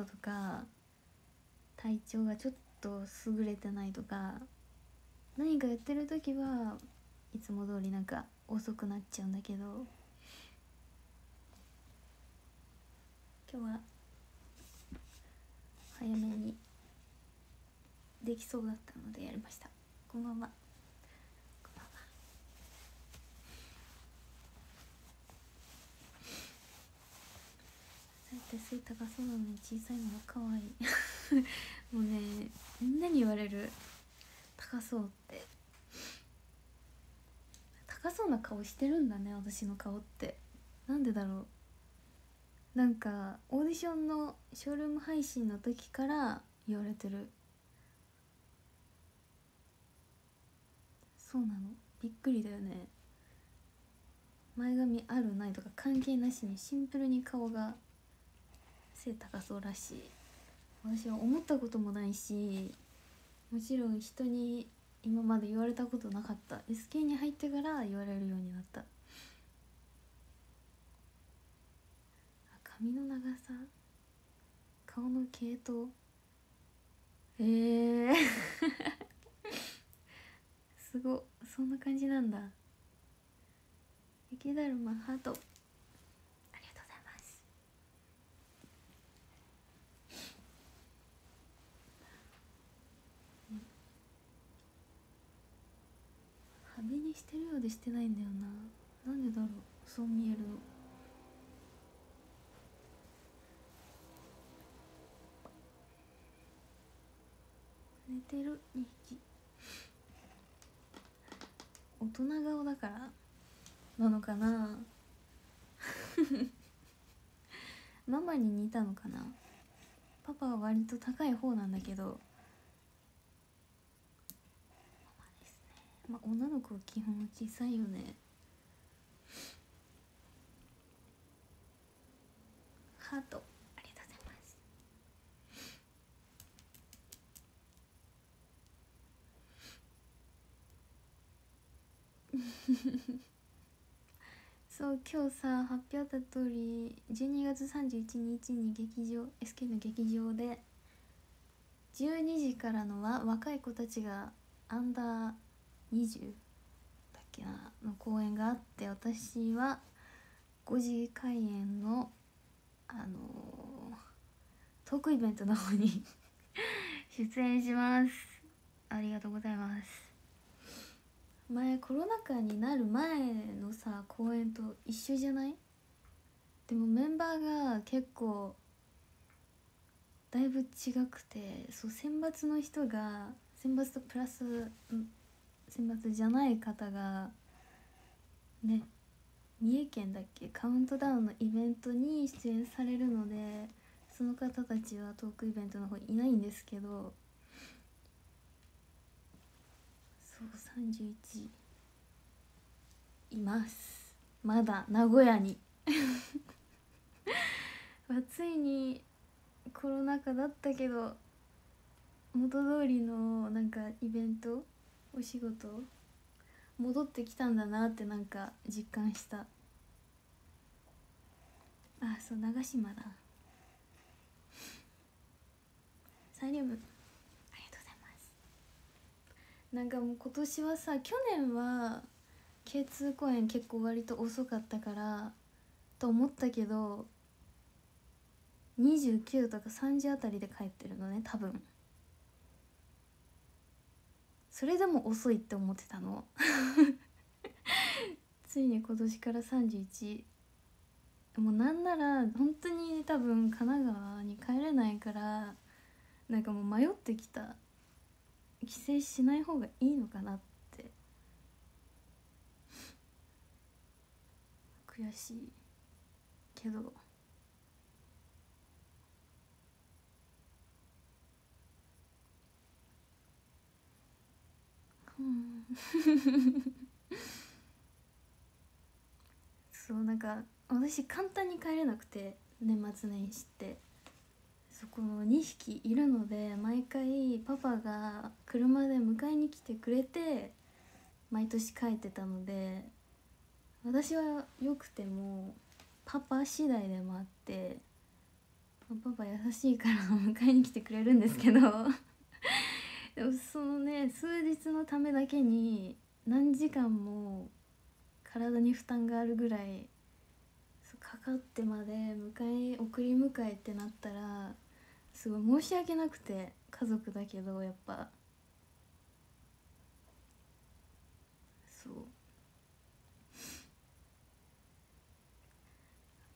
こととか体調がちょっと優れてないとか何かやってる時はいつも通りなんか遅くなっちゃうんだけど今日は早めにできそうだったのでやりました。こんばんはこんばんはそうやって背高そうなのに小さいのが可愛い。もうねみんなに言われる。高そうって。高そうな顔してるんだね私の顔って。なんでだろう。なんかオーディションのショールーム配信の時から言われてる。そうなの。びっくりだよね。前髪あるないとか関係なしにシンプルに顔が背高そうらしい私は思ったこともないしもちろん人に今まで言われたことなかった SK に入ってから言われるようになった。髪の長さ顔の系統。えー。すごそんな感じなんだ。雪だるまハートありがとうございます派手にしてるようでしてないんだよな。なんでだろう。そう見えるの。寝てる。2匹。大人顔だから。なのかな。ママに似たのかな。パパは割と高い方なんだけどママですねまあ女の子は基本小さいよね。ハート。ありがとうございます。そう今日さ発表あった通り12月31日に劇場 SK の劇場で12時からのは若い子たちがアンダー20だっけなの公演があって私は5時開演のあのートークイベントの方に 出演します。ありがとうございます。前コロナ禍になる前のさ公演と一緒じゃない？でもメンバーが結構だいぶ違くてそう選抜の人が選抜とプラス選抜じゃない方がね三重県だっけカウントダウンのイベントに出演されるのでその方たちはトークイベントの方いないんですけどそう31います。まだ名古屋に。ついにコロナ禍だったけど元通りのなんかイベントお仕事戻ってきたんだなってなんか実感した。あそう長島だ。サイリウム。ありがとうございます。なんかもう今年はさ去年は K2 公演結構割と遅かったからと思ったけど29とか3時あたりで帰ってるのね多分。それでも遅いって思ってたの。ついに今年から31もうなんなら本当に多分神奈川に帰れないからなんかもう迷ってきた。帰省しない方がいいのかなって。悔しいけど。うん。そうなんか私簡単に帰れなくて年末年始って。そこの2匹いるので毎回パパが車で迎えに来てくれて毎年帰ってたので私はよくてもパパ次第でもあってパパ優しいから 迎えに来てくれるんですけど。でもそのね数日のためだけに何時間も体に負担があるぐらいかかってまで迎え送り迎えってなったらすごい申し訳なくて家族だけどやっぱ。そ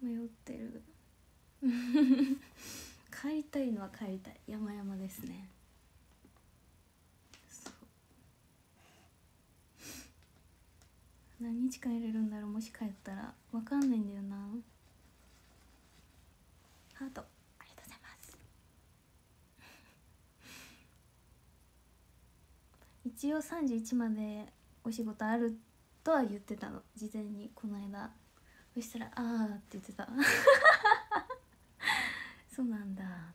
う。迷ってる。帰りたいのは帰りたい。山々ですね。何日帰れるんだろうもし帰ったら。分かんないんだよな。ハート。ありがとうございます。一応31までお仕事あるとは言ってたの。事前にこの間。そしたら「ああ」って言ってた。そうなんだ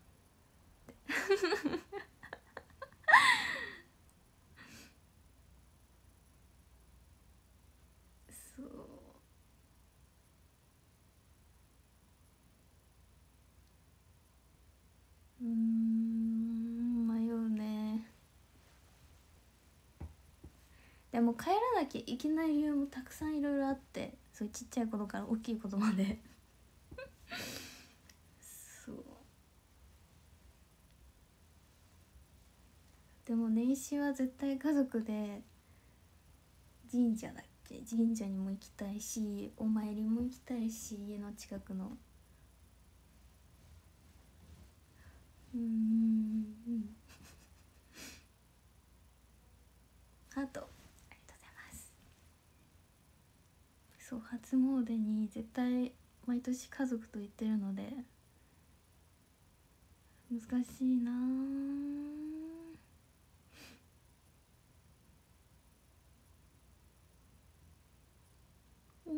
そううん迷うねでも帰らなきゃいけない理由もたくさんいろいろあってそうちっちゃいことから大きいことまで。そう。でも年始は絶対家族で神社だっけ？神社にも行きたいしお参りも行きたいし家の近くの。うんハートあとうございますそう初詣に絶対毎年家族と行ってるので難しいなうん。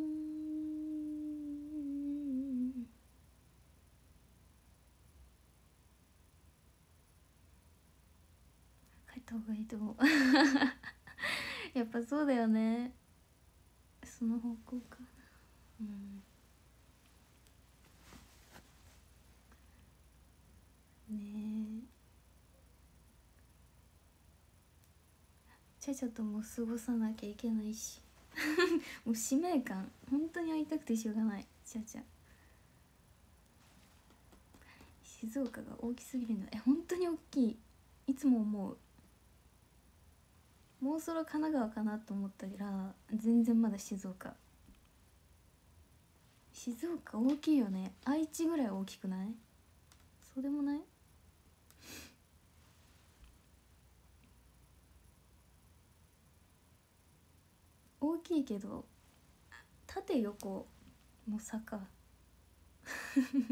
帰った方がいいと思う。やっぱそうだよね。その方向かな。うん。ねえ。ちゃちゃとも過ごさなきゃいけないし。もう使命感本当に会いたくてしょうがない。ちゃちゃ。静岡が大きすぎるの。え本当に大きい。いつも思う。もうそろ神奈川かなと思ったら全然まだ静岡。静岡大きいよね。愛知ぐらい大きくない？そうでもない？大きいけど縦横の坂。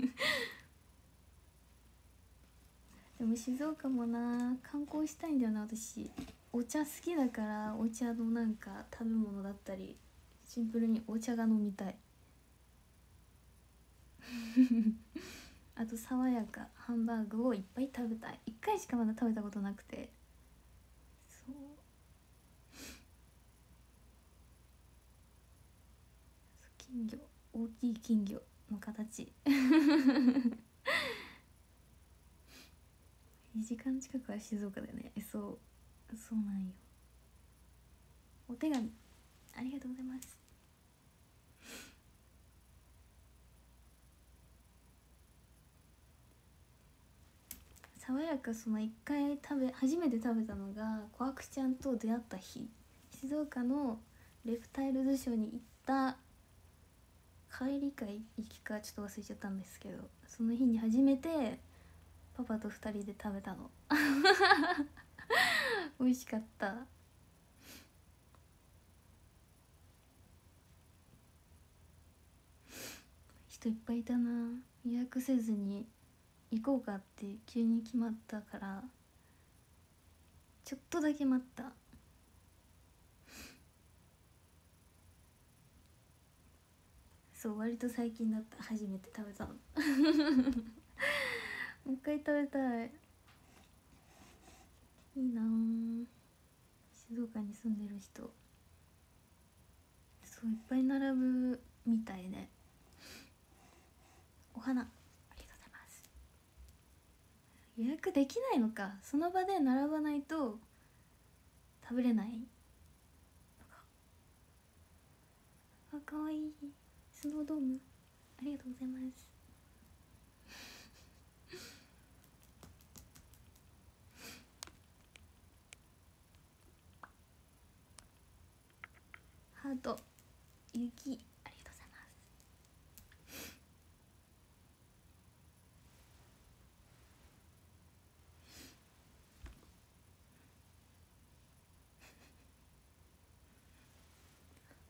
でも静岡もな観光したいんだよな私。お茶好きだからお茶のなんか食べ物だったりシンプルにお茶が飲みたい。あと爽やかハンバーグをいっぱい食べたい。1回しかまだ食べたことなくて。そう。金魚。大きい金魚の形。2時間近くは静岡だよね。そう。そうなんよ。お手紙ありがとうございます。爽やかその1回食べ初めて食べたのがコアクちゃんと出会った日。静岡のレプタイルズショーに行った帰りか行きかちょっと忘れちゃったんですけどその日に初めてパパと2人で食べたの。美味しかった。人いっぱいいたな。予約せずに行こうかって急に決まったから。ちょっとだけ待った。そう割と最近だった。初めて食べたの。もう一回食べたい。いいな静岡に住んでる人。そういっぱい並ぶみたいね。お花。ありがとうございます。予約できないのか。その場で並ばないと。食べれないあか。わいい。スノードーム。ありがとうございます。ハート。雪。ありがとうございます。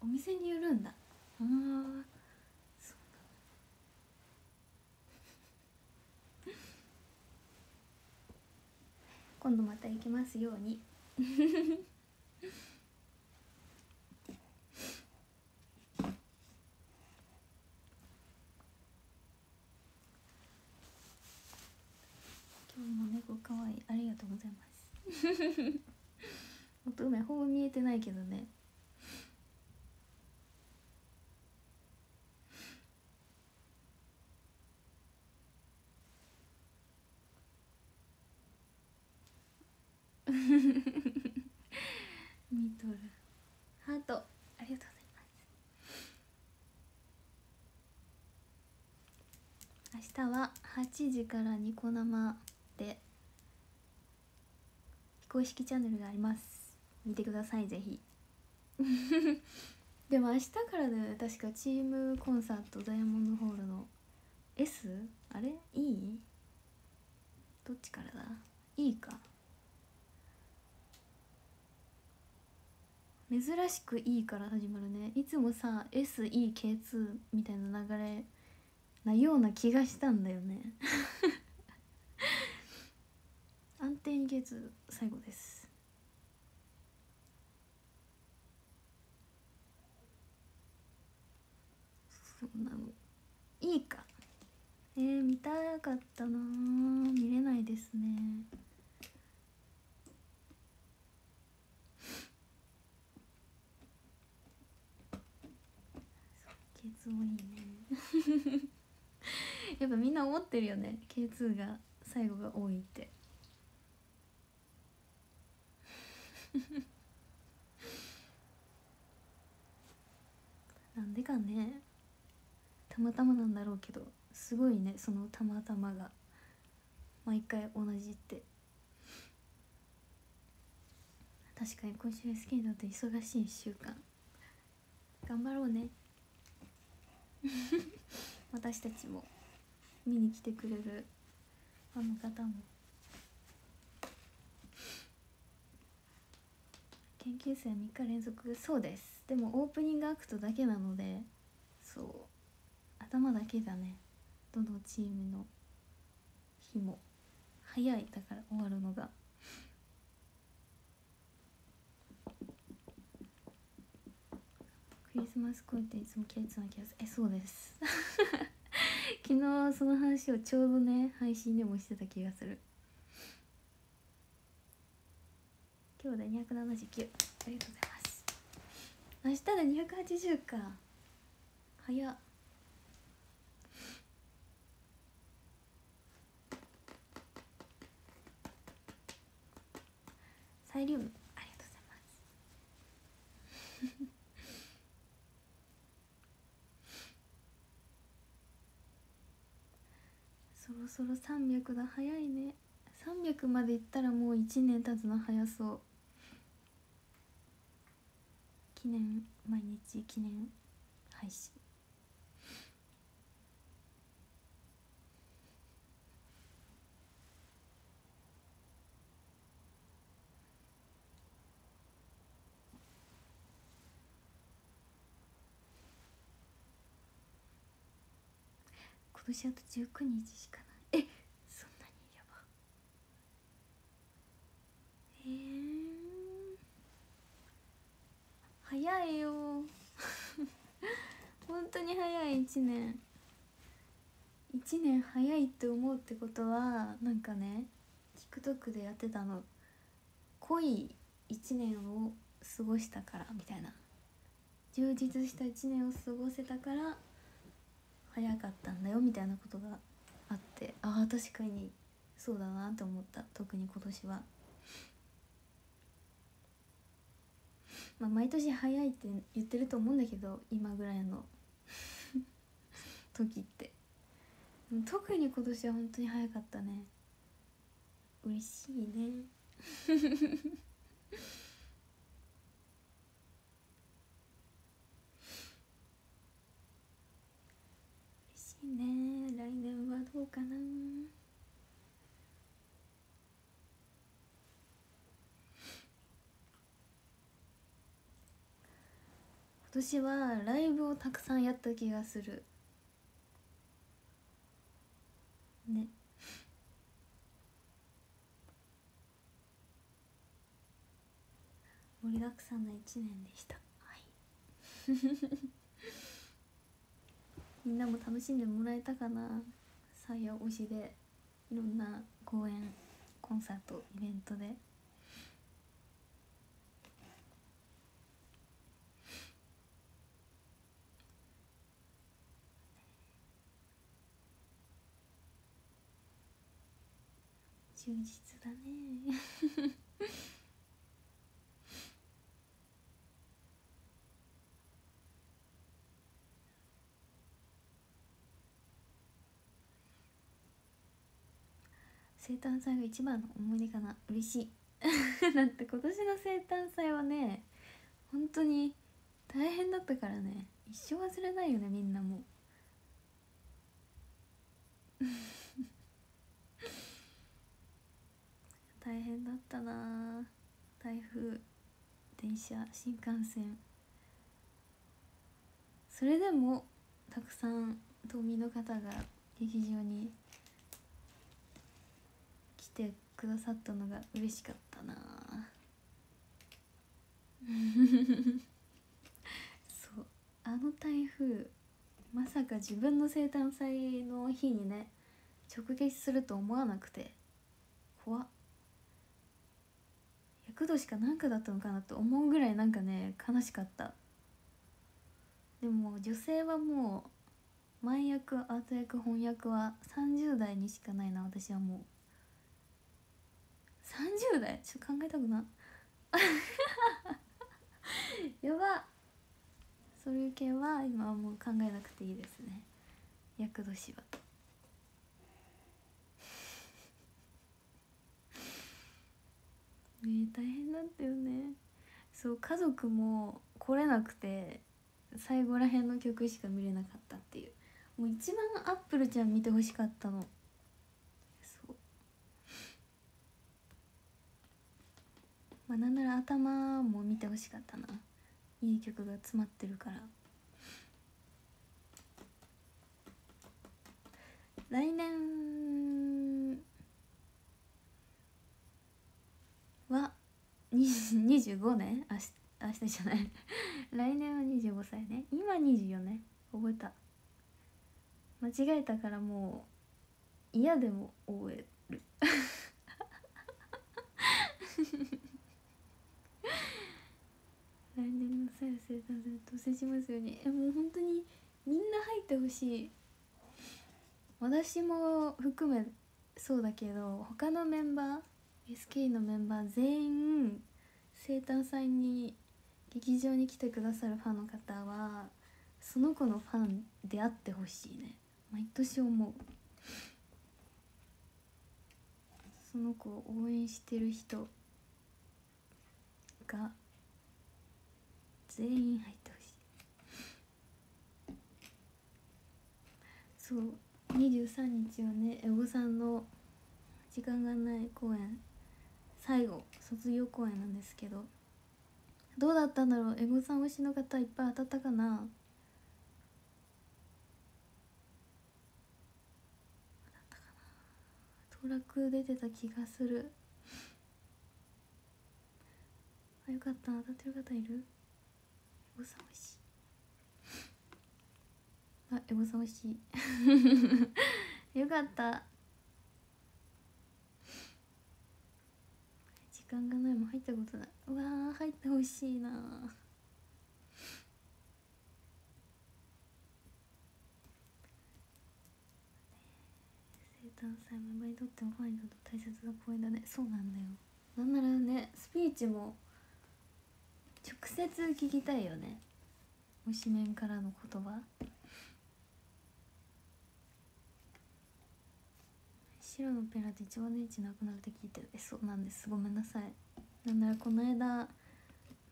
お店によるんだ。ああ今度また行きますように今日もいいありがとうございます。乙女ほぼ見えてないけどね。見とる。ハートありがとうございます。明日は8時からニコ生で。非公式チャンネルがあります。見てくださいぜひ。でも明日からで確かチームコンサートダイヤモンドホールの。S? あれ？E? どっちからだ？E か。珍しく E から始まるね。いつもさ SEK2 みたいな流れなような気がしたんだよね。安定に K2 最後です。そうなのいいか。えー、見たかったな見れないですね。そう K2 もいいね。やっぱみんな思ってるよね。K2 が最後が多いって。なんでかねたまたまなんだろうけどすごいねそのたまたまが。毎回同じって。確かに今週 SK だと忙しい1週間。頑張ろうね。私たちも。見に来てくれる。ファンの方も。研究生3日連続そうです。でもオープニングアクトだけなのでそう。頭だけだね。どのチームの日も。早い。だから終わるのが。クリスマスコイっていつもキャッツな気がするえそうです。昨日その話をちょうどね配信でもしてた気がする。今日で279ありがとうございます。明日で280か。早っ。サイリウムありがとうございます。そろそろ300だ。早いね。300までいったらもう1年経つの早そう。記念毎日記念配信。今年あと19日しかない。えそんなにやば。えー、早いよ本当に早い1年1年早いって思うってことはなんかね TikTok でやってたの。濃い1年を過ごしたからみたいな。充実した1年を過ごせたから早かったんだよみたいなことがあって。ああ確かにそうだなって思った。特に今年は。まあ毎年早いって言ってると思うんだけど今ぐらいの。時って。特に今年は本当に早かったね。嬉しいね。嬉しいね。来年はどうかな。今年はライブをたくさんやった気がする。ね。盛りだくさんな一年でした。はい。みんなも楽しんでもらえたかな。さや推しで。いろんな公演コンサートイベントで。充実だね。生誕祭が一番の思い出かな。嬉しい。だって今年の生誕祭はね本当に大変だったからね。一生忘れないよねみんなも。大変だったな。台風電車新幹線。それでもたくさん島民の方が劇場に来てくださったのが嬉しかったな。そう。あの台風まさか自分の生誕祭の日にね直撃すると思わなくて怖っ。100度しか何かだったのかなと思うぐらいなんかね悲しかった。でも女性はもう前役後役翻訳は30代にしかないな私はもう。30代？ちょっと考えたくな やば。そういう系は今はもう考えなくていいですね。厄年は。ね大変だったよね。そう家族も来れなくて最後らへんの曲しか見れなかったっていう。もう一番アップルちゃん見てほしかったの。そう。まあなんなら頭も見てほしかったな。いい曲が詰まってるから。来年は25年あし明日じゃない。来年は25歳ね。今24ね覚えた。間違えたからもう嫌でも覚える。来年のさや生誕祭当選しますようにえもう本当にみんな入ってほしい。私も含めそうだけど他のメンバー SK のメンバー全員生誕祭に劇場に来てくださるファンの方はその子のファンであってほしいね。毎年思う。その子を応援してる人が全員入ってほしい。そう23日はねエゴさんの「時間がない公演」最後卒業公演なんですけどどうだったんだろう？エゴさん推しの方いっぱい当たったかな？当たったかな？当落出てた気がする。あよかった。当たってる方いる？エゴさん推し。あエゴさん推し。よかった。間がないもん入ったことない。うわー入ってほしいな。生誕ダンサーメンにとってもファンにとって大切な公演だね。そうなんだよ。なんならねスピーチも直接聞きたいよね。推しメンからの言葉。白のペラで一番電池なくなるって聞いてえそうなんです。ごめんなさい。なんならこの間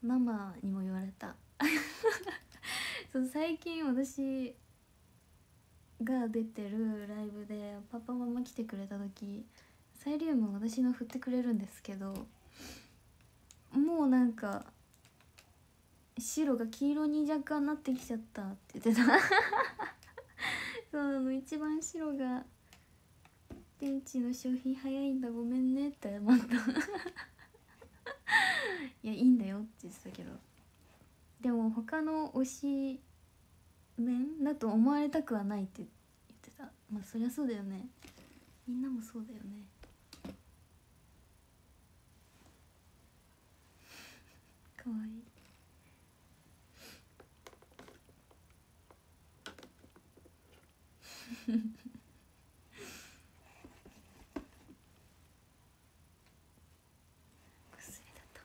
ママにも言われた。そう最近私が出てるライブでパパママ来てくれた時サイリウム私の振ってくれるんですけどもうなんか白が黄色に若干なってきちゃったって言ってた。そうなの一番白が電池の消費早いんだごめんねって謝った。いやいいんだよって言ってたけど。でも他の推し面だと思われたくはないって言ってた。まあそりゃそうだよね。みんなもそうだよね。かわいい薬だった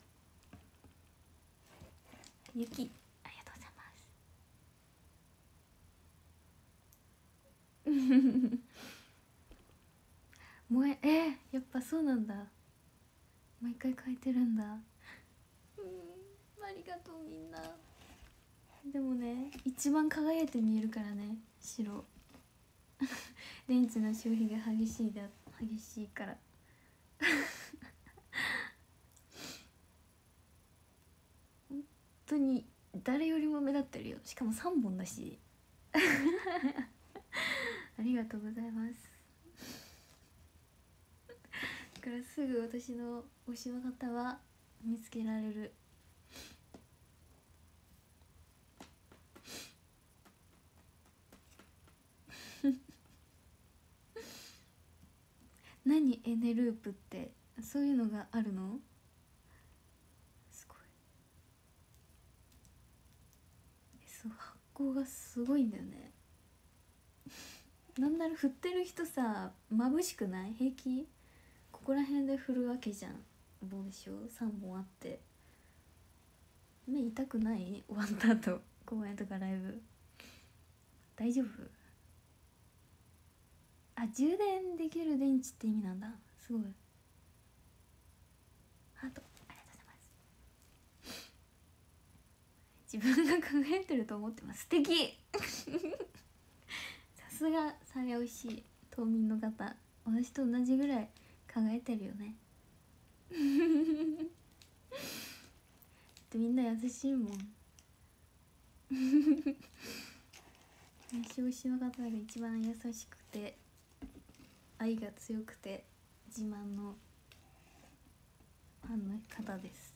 雪ありがとうございます。萌ええー、やっぱそうなんだ。毎回書いてるんだ。うんありがとうみんな。でもね一番輝いて見えるからね白。電池の消費が激しいだ激しいから当に誰よりも目立ってるよ。しかも3本だし。ありがとうございます。だからすぐ私の推しの方は見つけられる。何エネループってそういうのがあるのすごいえそう発光がすごいんだよね。なんなら振ってる人さ眩しくない？平気？ここら辺で振るわけじゃん。帽子を？3本あって。目痛くない？終わった後。公演とかライブ。大丈夫？あ充電できる電池って意味なんだ。すごいハートありがとうございます自分が輝いてると思ってます。素敵。さすがサメ美味しい島民の方。私と同じぐらい輝いてるよね。みんな優しいもん。私推しの方が一番優しくて愛が強くて自慢のファンの方です。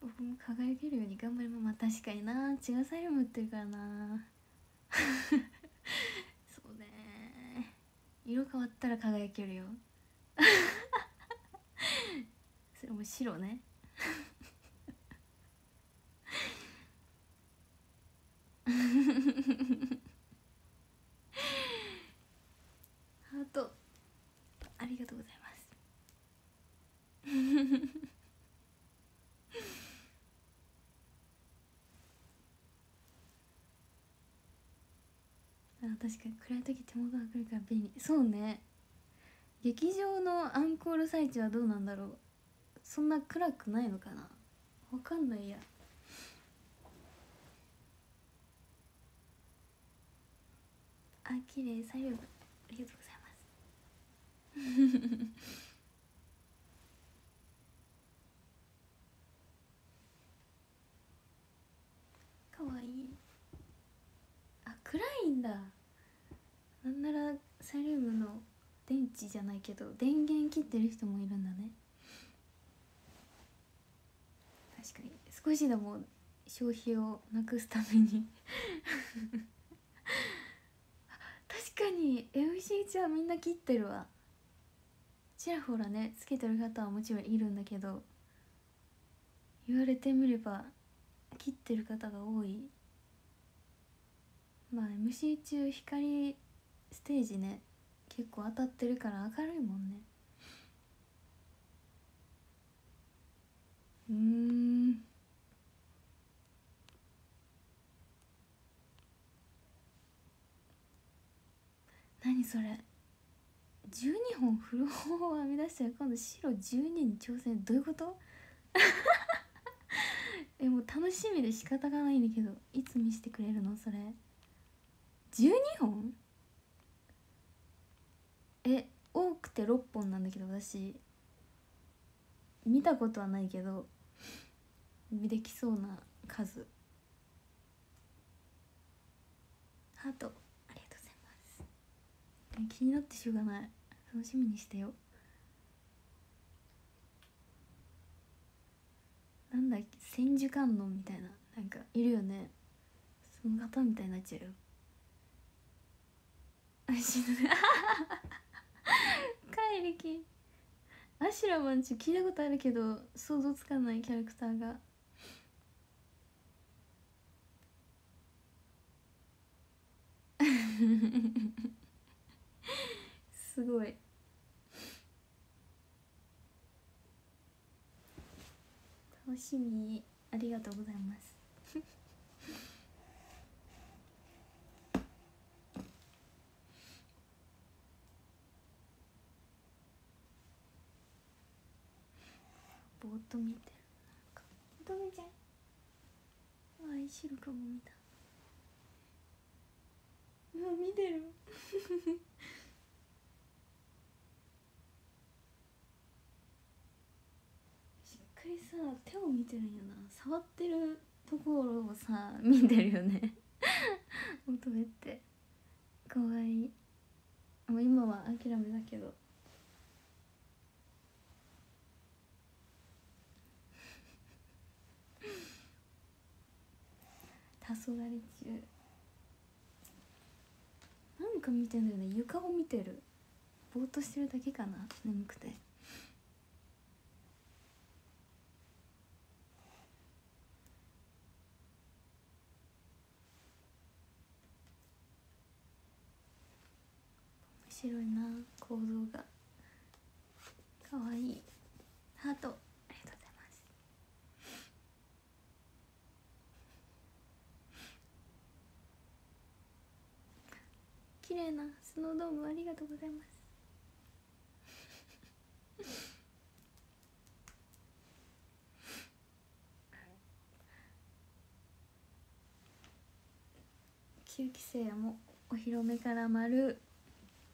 僕も輝けるように頑張りますまあ確かにな。血がサイルムってるからな。そうね。色変わったら輝けるよ。それも白ね。ハートありがとうございます。あ確かに暗い時手元が来るから便利。そうね。劇場のアンコール最中はどうなんだろう。そんな暗くないのかな。わかんないや。あ綺麗左右ありがとうございます。かわいい。あ暗いんだ。なんならサイリウムの電池じゃないけど電源切ってる人もいるんだね。確かに。少しでも消費をなくすために。かに。MC ちゃんみんな切ってるわ。ちらほらねつけてる方はもちろんいるんだけど。言われてみれば切ってる方が多い。まあ MC 中光ステージね。結構当たってるから明るいもんね。うん。何それ。12本古本を編み出したら今度白12に挑戦。どういうこと？えもう楽しみで仕方がないんだけどいつ見せてくれるの？それ。12本？え多くて6本なんだけど私。見たことはないけどできそうな数。ハートありがとうございます気になってしょうがない。楽しみにしてよ。なんだっけ千手観音みたいな。なんかいるよね。その方みたいになっちゃうよ。あ死ぬ。怪力。アシュラマンチ聞いたことあるけど想像つかないキャラクターが。フフフフすごい。楽しみ。ありがとうございます。ぼーっと見てる。なんか。乙女ちゃんあ愛しるかも見た。うわ見てる。しっかりさ手を見てるんやな。触ってるところをさ 見てるよね。乙女って。かわいい。もう今は諦めだけど。黄昏中。なんか見てんだよね。床を見てる。ぼーっとしてるだけかな。眠くて。白いな構造が。かわいい。ハート。ありがとうございます。綺麗なスノードームありがとうございます。9期生もお披露目から丸。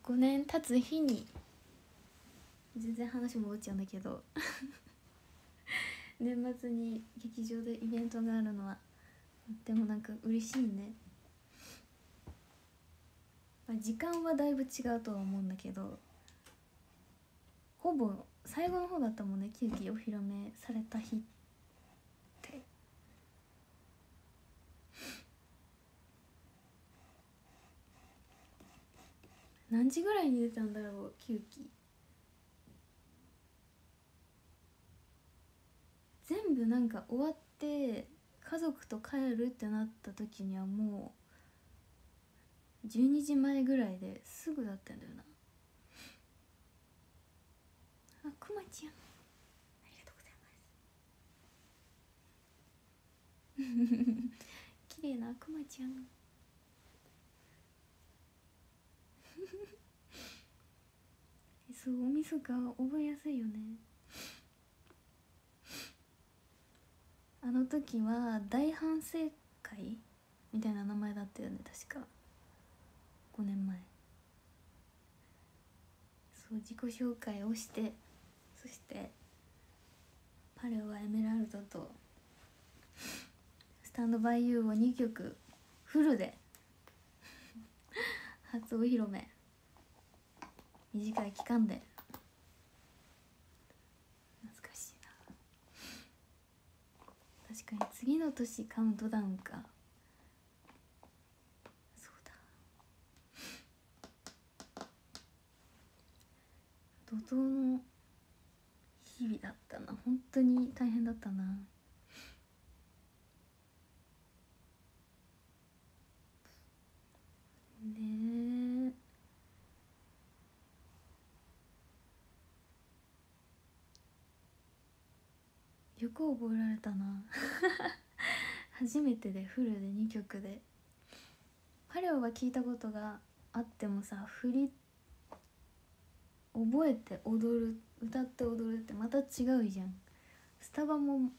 5年経つ日に全然話戻っちゃうんだけど 年末に劇場でイベントがあるのはとってもなんか嬉しいね、まあ、時間はだいぶ違うとは思うんだけどほぼ最後の方だったもんね9期お披露目された日って。何時ぐらいに出たんだろう9期全部なんか終わって家族と帰るってなった時にはもう12時前ぐらいですぐだったんだよな。あくまちゃん。ありがとうございます。綺麗なくまちゃんそうおみそか覚えやすいよね。あの時は大反省会みたいな名前だったよね確か。5年前。そう自己紹介をしてそして「パレオはエメラルド」と「スタンドバイユー」を2曲フルで 初お披露目。短い期間で。懐かしいな。確かに次の年カウントダウンか。そうだ。怒涛の日々だったな。本当に大変だったな。ねえよく覚えられたな。初めてでフルで2曲で。パレオは聞いたことがあってもさ振り覚えて踊る歌って踊るってまた違うじゃん。スタバも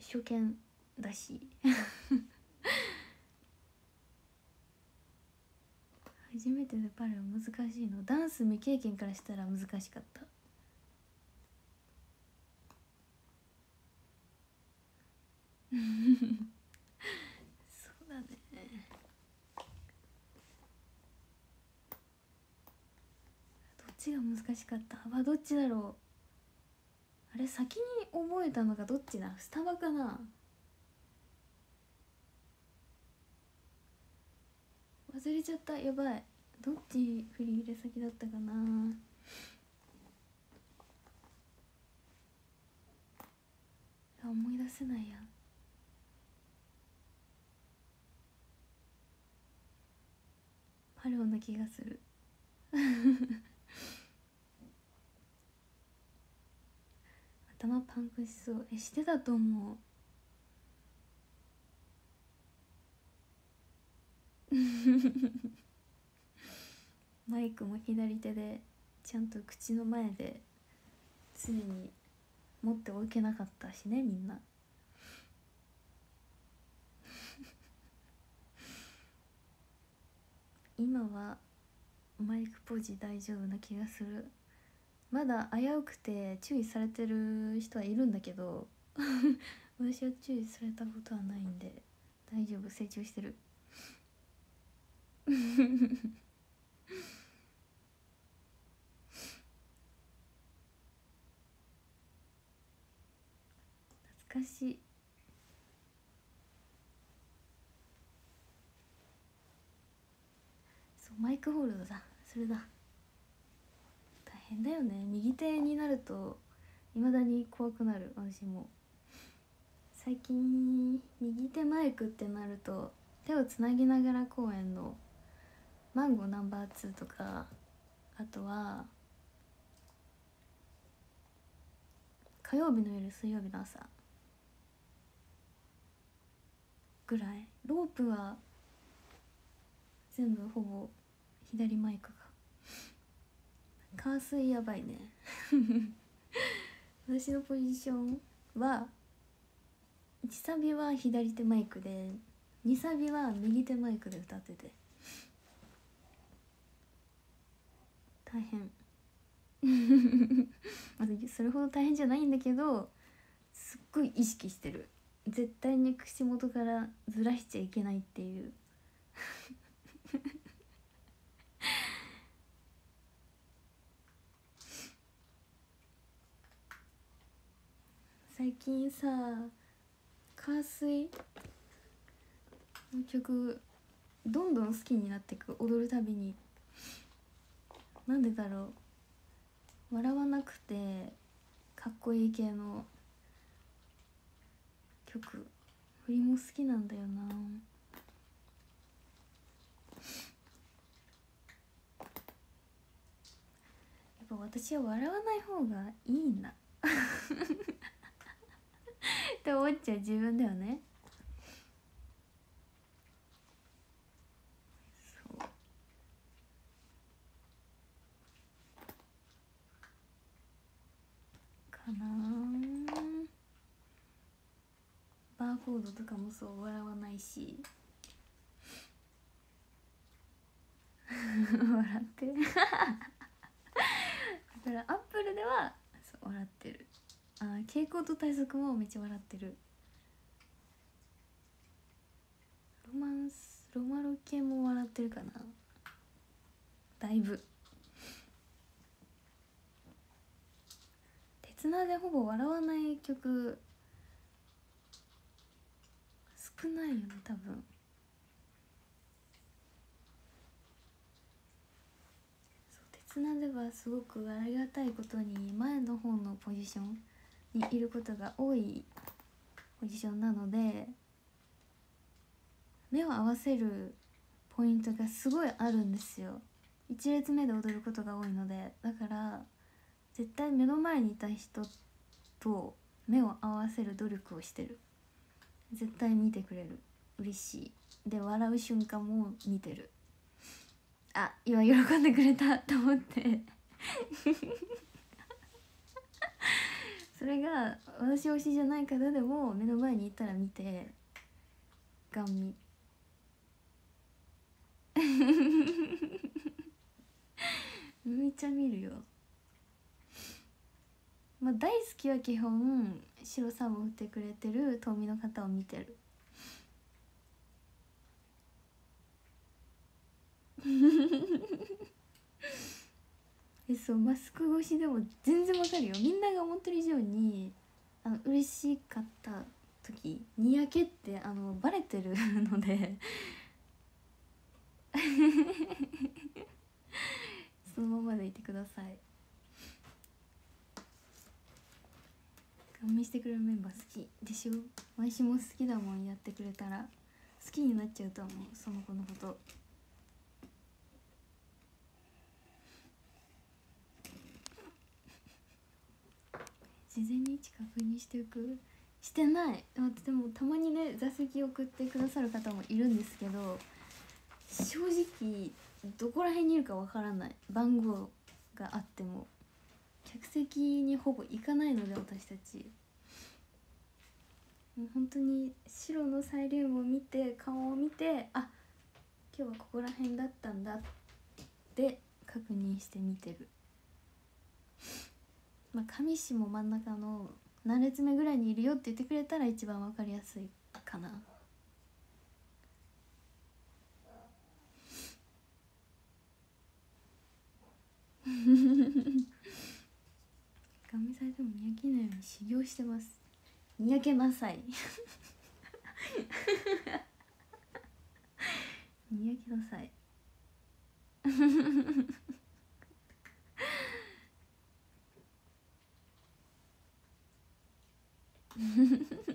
初見だし。初めてでパレオ難しいの。ダンス未経験からしたら難しかった。そうだね。どっちが難しかった？わどっちだろう。あれ先に覚えたのがどっちだ？スタバかな？忘れちゃった。やばい。どっち振り入れ先だったかな？思い出せないや。パレオな気がする。頭パンクしそう。えしてたと思う。マイクも左手でちゃんと口の前で常に持っておけなかったしねみんな。今はマイクポジ大丈夫な気がする。まだ危うくて注意されてる人はいるんだけど 私は注意されたことはないんで大丈夫成長してる。懐かしい。マイクホールドだ。それだ。大変だよね。右手になるといまだに怖くなる。私も。最近右手マイクってなると手をつなぎながら公演の「マンゴーナンバー2」とかあとは火曜日の夜水曜日の朝ぐらい。ロープは全部ほぼ左マイクが。カースイやばいね。私のポジションは1サビは左手マイクで2サビは右手マイクで歌ってて。大変。それほど大変じゃないんだけどすっごい意識してる。絶対に口元からずらしちゃいけないっていう。最近さ「香水」の曲どんどん好きになっていく踊るたびに。なんでだろう。笑わなくてかっこいい系の曲振りも好きなんだよな。やっぱ私は笑わない方がいいんだ って思っちゃう自分ではね。そうかな。バーコードとかもそう笑わないし。笑って。るだからアップルではそう笑ってる。あ傾向と対策もめっちゃ笑ってる。ロマンスロマロ系も笑ってるかな。だいぶ。鉄縄でほぼ笑わない曲少ないよね多分。そう鉄なではすごくありがたいことに前の方のポジションにいることが多いポジションなので目を合わせるポイントがすごいあるんですよ。1列目で踊ることが多いので。だから絶対目の前にいた人と目を合わせる努力をしてる。絶対見てくれる。嬉しい。で笑う瞬間も見てる。あ今喜んでくれた。と思って。それが私推しじゃない方でも目の前にいたら見てガン見。めっちゃ見るよ。まあ大好きは基本白さんを打ってくれてる遠見の方を見てる。フフフフえそうマスク越しでも全然わかるよ。みんなが思ってる以上にあの嬉しかった時にやけってあのバレてる ので。そのままでいてください。ガン見してくれるメンバー好きでしょ？私も好きだもんやってくれたら好きになっちゃうと思う。その子のこと。事前に位置確認しておく？してない。でもたまにね座席送ってくださる方もいるんですけど正直どこら辺にいるかわからない。番号があっても。客席にほぼ行かないので私たち。もう本当に白のサイリウムを見て顔を見てあ今日はここら辺だったんだって確認して見てる。まあ上市も真ん中の何列目ぐらいにいるよって言ってくれたら一番分かりやすいかな。ガミされてもにやけないように修行してます。にやけなさい。にやけなさい。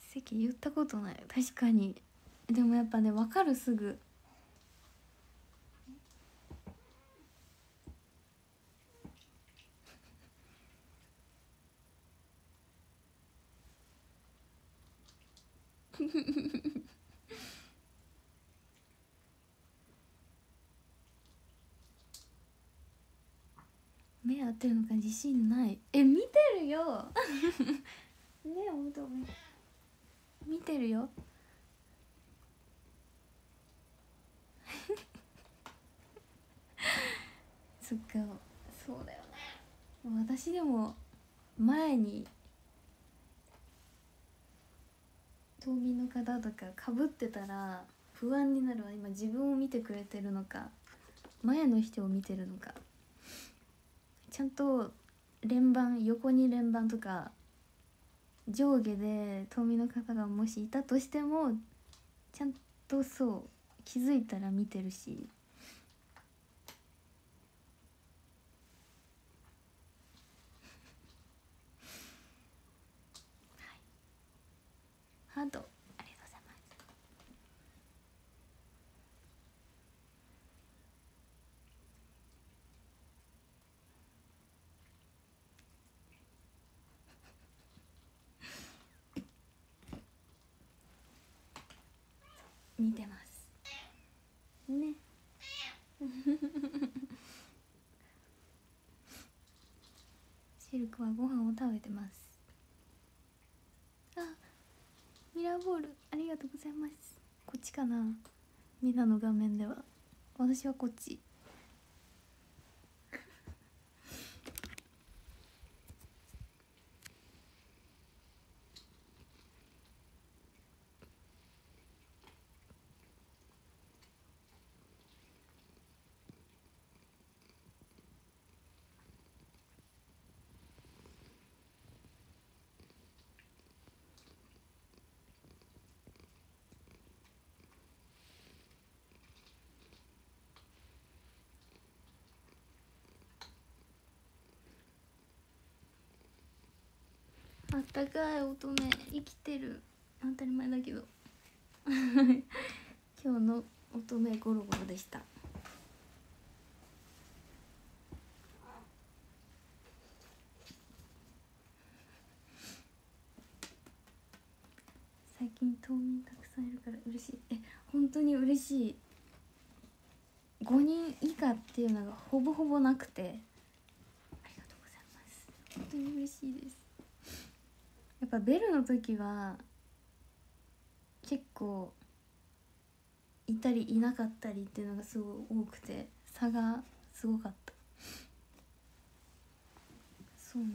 席言ったことない。確かに。でもやっぱね分かるすぐ目合ってるのか自信ない。え見てるよ。ねえほん。と見てるよ。そっか。そうだよね。私でも前に島民の方とかかぶってたら不安になるわ。今自分を見てくれてるのか前の人を見てるのか。ちゃんと連番横に連番とか上下で島民の方がもしいたとしてもちゃんとそう気づいたら見てるし。ハートありがとうございます見てます。ね。シルクはご飯を食べてます。あミラーボールありがとうございます。こっちかな。みんなの画面では。私はこっち。あったかい乙女生きてる。当たり前だけど。今日の乙女ゴロゴロでした。最近島民たくさんいるから嬉しい。え本当に嬉しい。5人以下っていうのがほぼほぼなくて。ありがとうございます。本当に嬉しいです。やっぱベルの時は結構いたりいなかったりっていうのがすごい多くて差がすごかった。そうなの。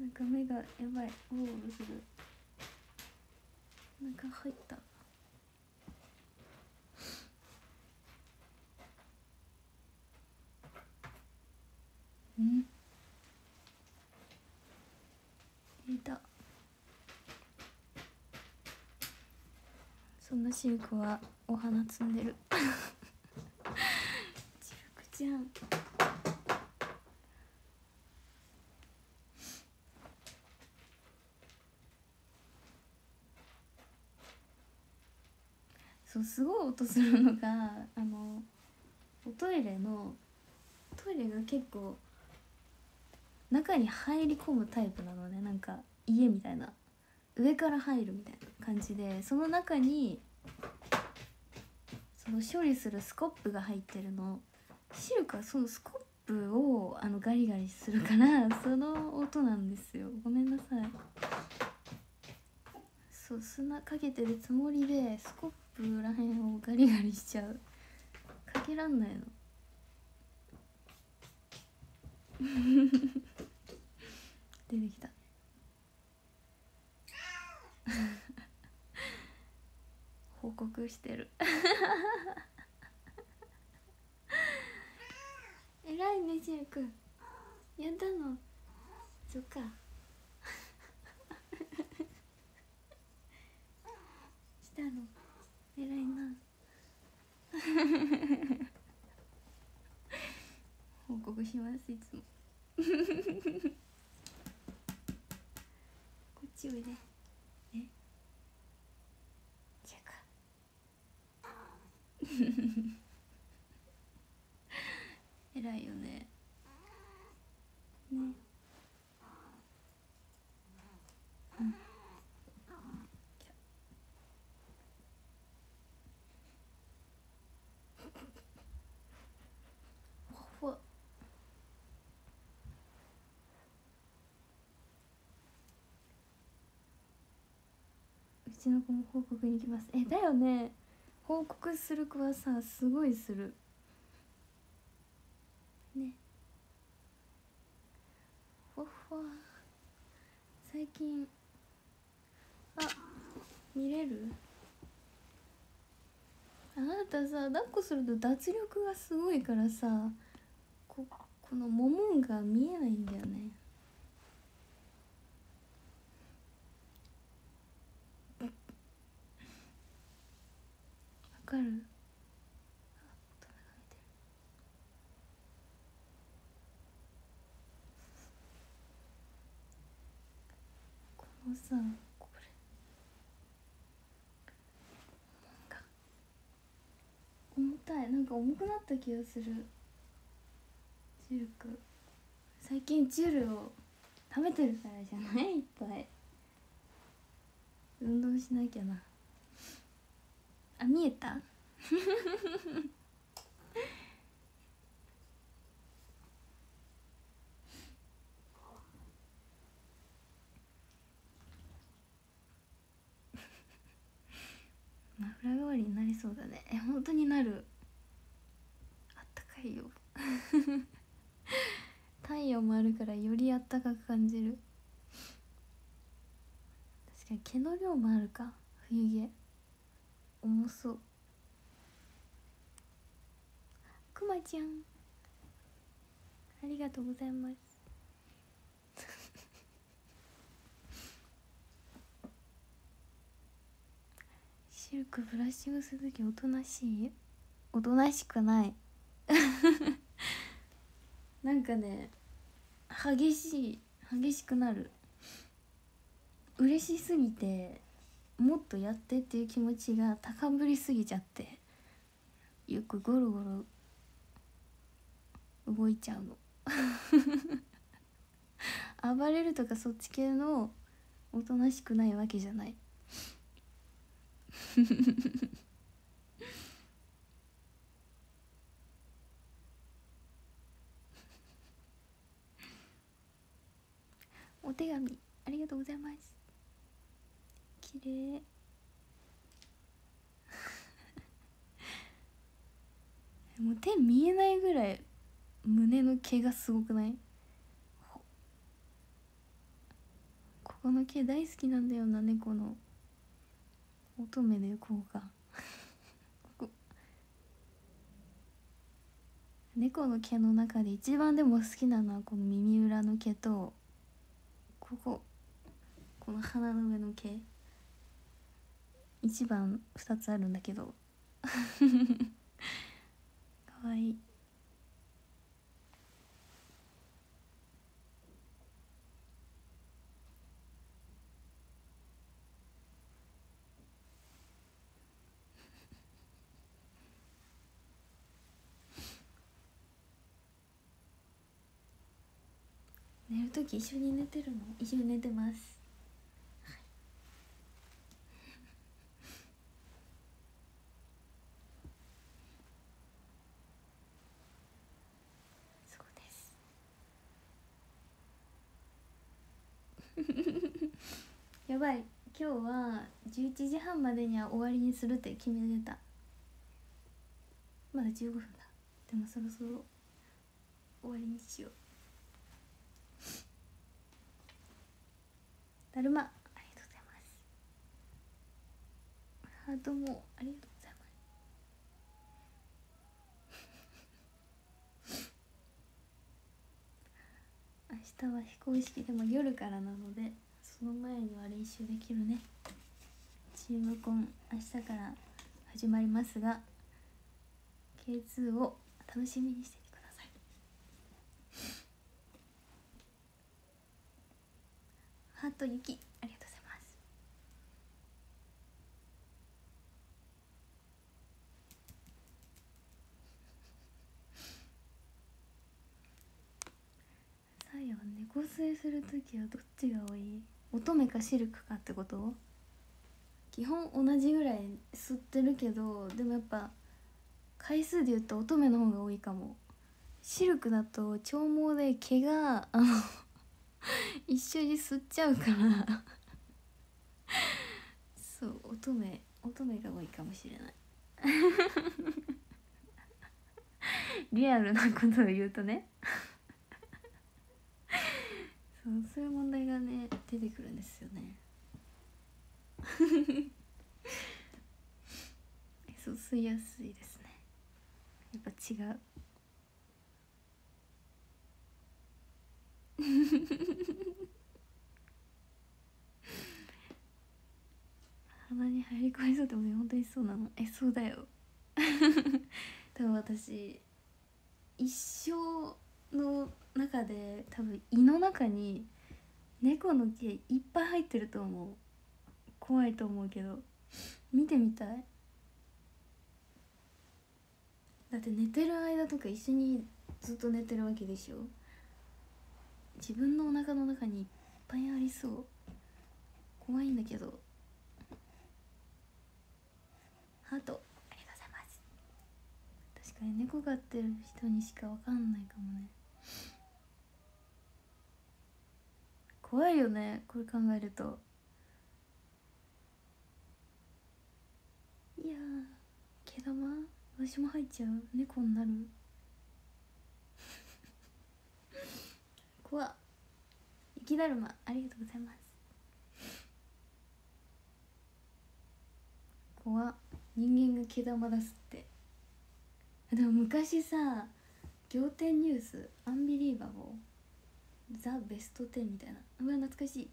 なんか目がやばい。オールするなんか入った。うん。入れた。そんなシルクはお花摘んでる。シルクちゃん。そうすごい音するのがあのおトイレのトイレが結構中に入り込むタイプなのね。なんか家みたいな。上から入るみたいな感じで。その中にその処理するスコップが入ってるの。シルクはそのスコップをあのガリガリするから その音なんですよ。ごめんなさい。そう砂かけてるつもりでスコップらへんをガリガリしちゃう。かけらんないの。出てきた。報告してる。えらいねシルクやったの？そっか。したの？えらいな。報告しますいつも こっちおいでえじゃかえらいよね。ねうんじゃふわふわうちの子も報告に行きます。えだよね。報告する子はさすごいする。ね。ふわふわ。最近あ見れる？あなたさ抱っこすると脱力がすごいからさここのももんが見えないんだよね。かる？このさこれ。重たい。なんか重くなった気がする。チュルク。最近チュルを食べてるからじゃない？いっぱい。運動しなきゃな。あ見えた？マフラー代わりになりそうだね。え本当になる？あったかいよ。太陽もあるからよりあったかく感じる。確かに毛の量もあるか。冬毛。重そう。くまちゃん。ありがとうございます。シルクブラッシングする時おとなしい？おとなしくない。なんかね激しい激しくなる。嬉しすぎてもっとやってっていう気持ちが高ぶりすぎちゃってよくゴロゴロ動いちゃうの。暴れるとかそっち系のおとなしくないわけじゃない。お手紙ありがとうございます。綺麗。もう手見えないぐらい胸の毛がすごくない？ここの毛大好きなんだよな猫の。乙女でこうか 猫の毛の中で一番でも好きなのはこの耳裏の毛とここ。この鼻の上の毛。一番2つあるんだけど。かわいい。寝る時一緒に寝てるの？一緒に寝てますそうですやばい今日は11時半までには終わりにするって決めてた。まだ15分だ。でもそろそろ終わりにしよう。だるま。ありがとうございます。ハートもありがとうございます。明日は非公式でも夜からなので。その前には練習できるね。チームコン明日から始まりますが K2 を楽しみにしててください。ハート雪ありがとうございます。サイは猫吸いする時はどっちが多い？乙女かシルクかってこと？基本同じぐらい吸ってるけどでもやっぱ回数で言うと乙女の方が多いかも。シルクだと長毛で毛があの 一緒に吸っちゃうから。そう乙女乙女が多いかもしれない。リアルなことを言うとね。そうそういう問題がね出てくるんですよね。そう吸いやすいですね。やっぱ違う。鼻に入り込みそうって本当にそうなの。えそうだよ。多分私一生の中で多分胃の中に猫の毛いっぱい入ってると思う。怖いと思うけど。見てみたい。だって寝てる間とか一緒にずっと寝てるわけでしょ。自分のお腹の中にいっぱいありそう。怖いんだけど。ハートありがとうございます。確かに猫飼ってる人にしかわかんないかもね。怖いよねこれ考えると。いや毛玉？私も入っちゃう？猫になる 怖っ。雪だるまありがとうございます。怖っ。人間が毛玉出すって。でも昔さ仰天ニュースアンビリーバボーザ・ベスト10みたいな。うわ懐かしい。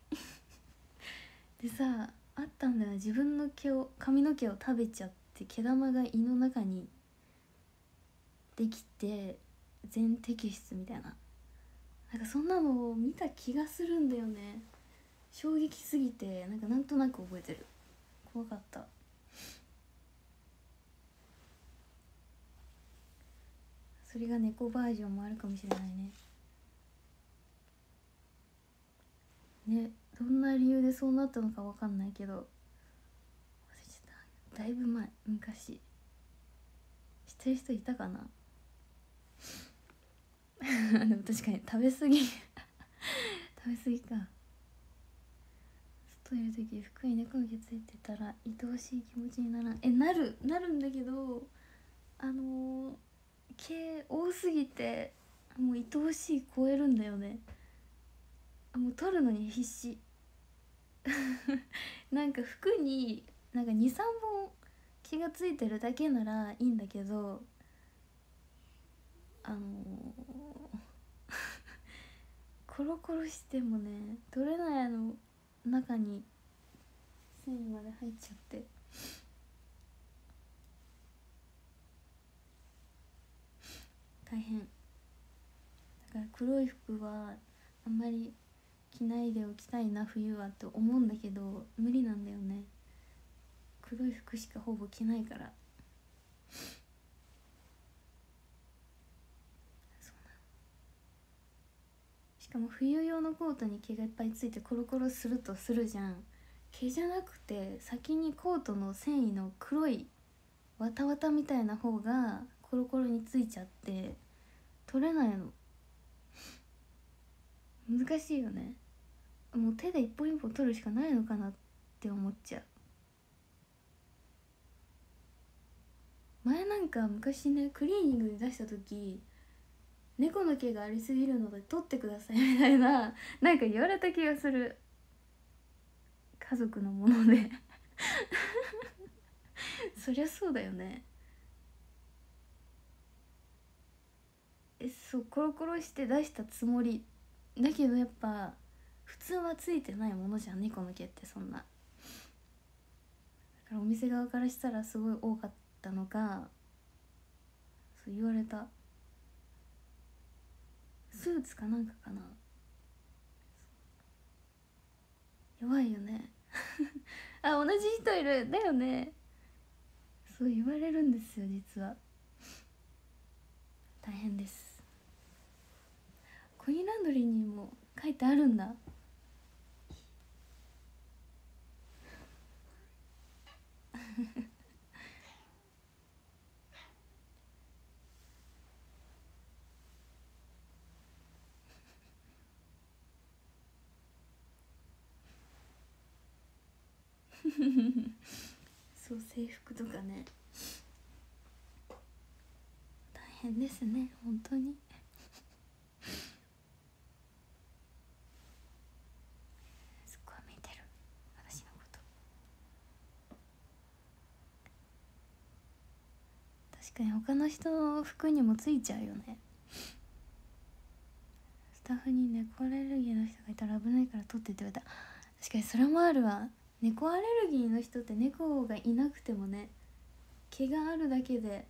でさあったんだよ。自分の毛を髪の毛を食べちゃって毛玉が胃の中にできて全摘出みたいな。なんかそんなのを見た気がするんだよね。衝撃すぎてなんかなんとなく覚えてる。怖かった。それが猫バージョンもあるかもしれないね。ねどんな理由でそうなったのかわかんないけど忘れちゃっただいぶ前昔。知ってる人いたかな？でも確かに食べ過ぎ。食べ過ぎか。外いる時服に猫の毛ついてたら愛おしい気持ちにならん。えなるなるんだけどあのー、毛多すぎてもう愛おしい超えるんだよね。もう取るのに必死。なんか服になんか23本気が付いてるだけならいいんだけどあのー、コロコロしてもね取れないあの中に繊維まで入っちゃって。大変。だから黒い服はあんまり着ないでおきたいな冬はと思うんだけど無理なんだよね。黒い服しかほぼ着ないから。しかも冬用のコートに毛がいっぱいついてコロコロするとするじゃん。毛じゃなくて先にコートの繊維の黒いわたわたみたいな方がコロコロについちゃって取れないの。難しいよね。もう手で一本一本取るしかないのかなって思っちゃう。前なんか昔ねクリーニングで出した時猫の毛がありすぎるので取ってくださいみたいな なんか言われた気がする。家族のもので。そりゃそうだよね。えそうコロコロして出したつもり。だけどやっぱ普通はついてないものじゃん猫の毛ってそんな。だからお店側からしたらすごい多かったのかそう言われた。スーツかなんかかな。やばいよね。あ同じ人いる。だよね。そう言われるんですよ実は。大変です。コインランドリーにも書いてあるんだ。そう制服とかね。大変ですね本当にすっごい見てる私のこと確かに他の人の服にもついちゃうよね。スタッフに猫アレルギーの人がいたら危ないから取ってって言われた。確かにそれもあるわ。猫アレルギーの人って猫がいなくてもね毛があるだけで。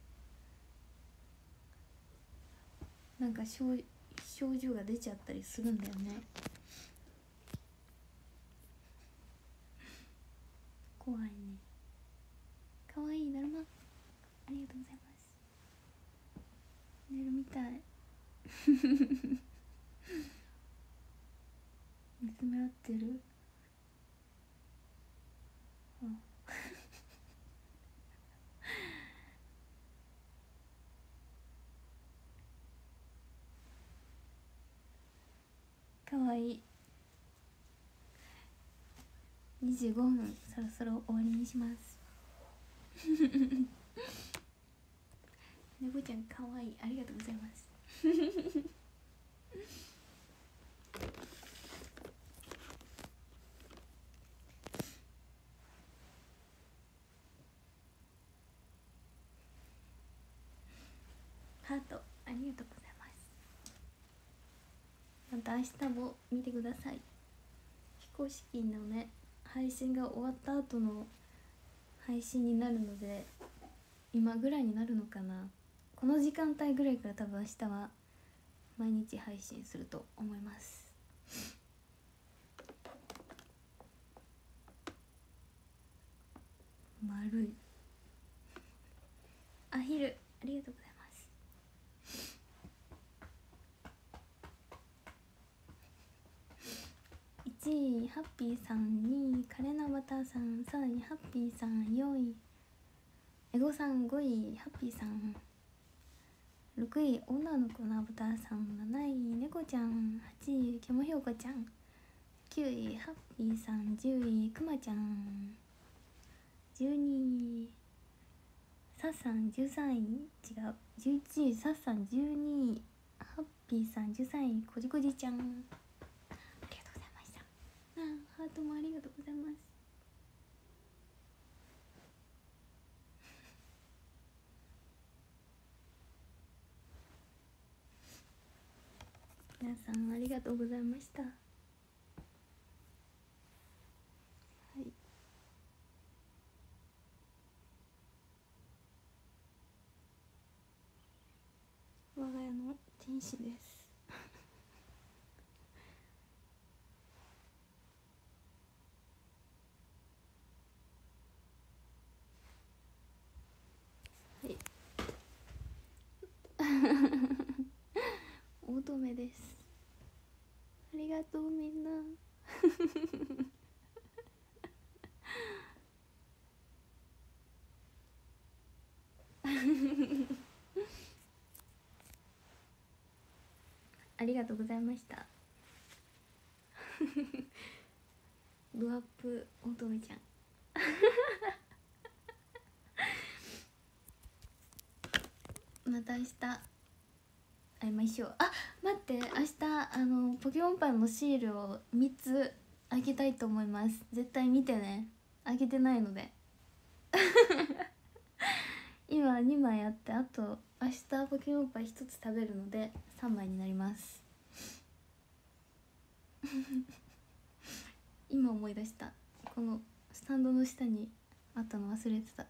なんか症症状が出ちゃったりするんだよね。怖いね。かわいいだるまありがとうございます。寝るみたい。見つめ合ってる？かわいい。25分そろそろ終わりにします猫ちゃんかわいい。ありがとうございます。ハートありがとうございます。また明日も見てください。非公式のね配信が終わった後の配信になるので今ぐらいになるのかな。この時間帯ぐらいから多分明日は毎日配信すると思います。丸い。アヒルありがとうございます。1位ハッピーさん2位カレナバターさん3位ハッピーさん4位エゴさん5位ハッピーさん。6位女の子のアバターさん7位猫ちゃん。8位ケモヒョウコちゃん。9位ハッピーさん。10位くまちゃん。12位サッさん13位違う。11位サッさん12位ハッピーさん。13位こじこじちゃん。ありがとうございました。あハートもありがとうございます。皆さんありがとうございました。はい。我が家の天使ですはい乙女です。ありがとうみんな。ありがとうございました。ドアップ乙女ちゃん。また明日。会いましょうあ待って明日あのポケモンパンのシールを3つあげたいと思います。絶対見てね。あげてないので。今2枚あってあと明日ポケモンパン1つ食べるので3枚になります。今思い出した。このスタンドの下にあったの忘れてた。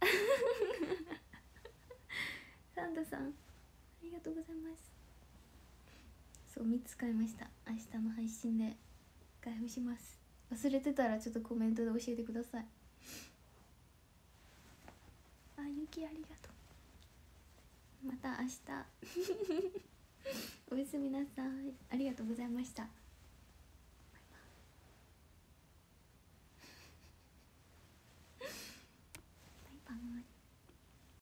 サンタさん。がとうございます。そう3つ買いました。明日の配信で開封します。忘れてたらちょっとコメントで教えてください。あゆきありがとう。また明日。おやすみなさい。ありがとうございました。